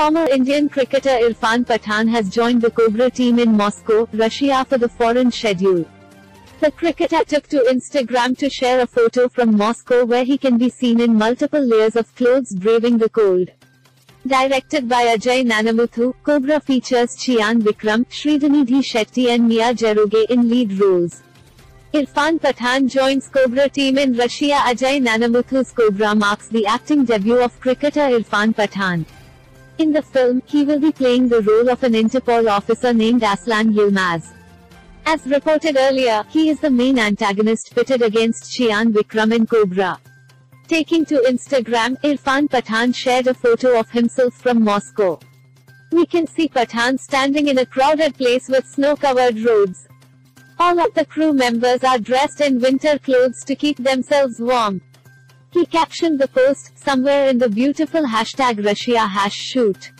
Former Indian cricketer Irfan Pathan has joined the Cobra team in Moscow, Russia for the foreign schedule. The cricketer took to Instagram to share a photo from Moscow where he can be seen in multiple layers of clothes braving the cold. Directed by Ajay Gnanamuthu, Cobra features Chiyaan Vikram, Sridhanidhi Shetty and Mia George in lead roles. Irfan Pathan joins Cobra team in Russia. Ajay Gnanamuthu's Cobra marks the acting debut of cricketer Irfan Pathan. In the film, he will be playing the role of an Interpol officer named Aslan Yilmaz. As reported earlier, he is the main antagonist pitted against Chiyaan Vikram in Cobra. Taking to Instagram, Irfan Pathan shared a photo of himself from Moscow. We can see Pathan standing in a crowded place with snow-covered roads. All of the crew members are dressed in winter clothes to keep themselves warm. He captioned the post, somewhere in the beautiful hashtag Russia hash shoot.